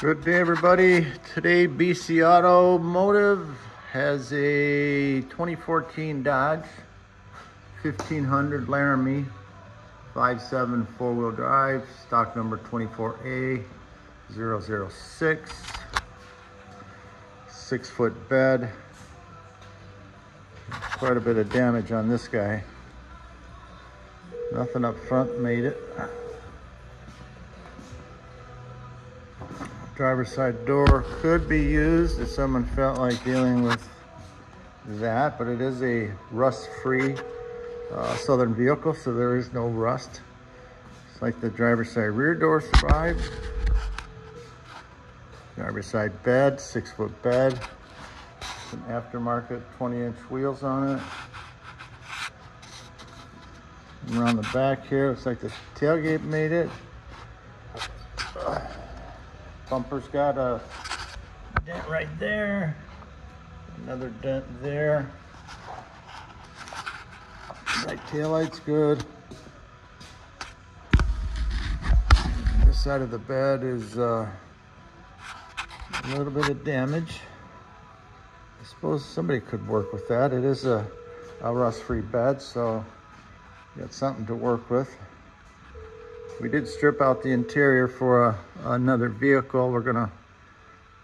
Good day, everybody. Today, BC Automotive has a 2014 Dodge 1500 Laramie 5.7 four-wheel drive, stock number 24A 006, six-foot bed. Quite a bit of damage on this guy. Nothing up front made it. Driver's side door could be used if someone felt like dealing with that, but it is a rust-free uh, Southern vehicle, so there is no rust. It's like the driver's side rear door survived. Driver's side bed, six foot bed. Some aftermarket 20 inch wheels on it. And around the back here, looks like the tailgate made it. Bumper's got a dent right there. Another dent there. Right taillight's good. This side of the bed is uh, a little bit of damage. I suppose somebody could work with that. It is a, a rust-free bed, so got something to work with. We did strip out the interior for a, another vehicle. We're gonna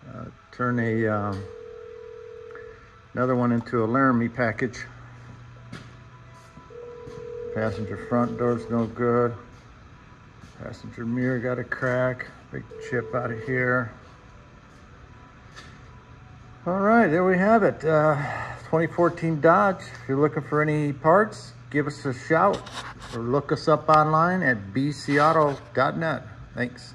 uh, turn a um, another one into a Laramie package. Passenger front door's no good. Passenger mirror got a crack. Big chip out of here. All right, there we have it. Uh, 2014 Dodge. If you're looking for any parts, give us a shout or look us up online at bcauto.net. Thanks.